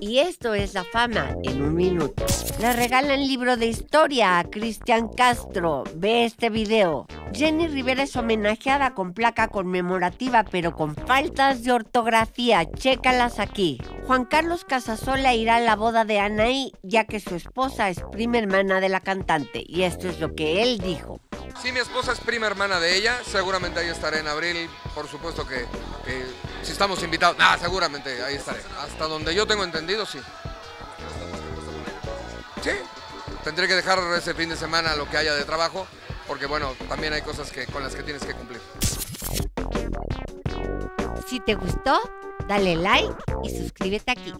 Y esto es la fama en un minuto. Le regalan libro de historia a Cristian Castro. Ve este video. Jenny Rivera es homenajeada con placa conmemorativa pero con faltas de ortografía. Chécalas aquí. Juan Carlos Casasola irá a la boda de Anaí ya que su esposa es prima hermana de la cantante. Y esto es lo que él dijo. Sí, mi esposa es prima hermana de ella. Seguramente ahí estaré en abril. Por supuesto que, si estamos invitados. Ah, seguramente ahí estaré. Hasta donde yo tengo entendido, sí. Sí. Tendré que dejar ese fin de semana lo que haya de trabajo. Porque bueno, también hay cosas que, con las que tienes que cumplir. Si te gustó, dale like y suscríbete aquí.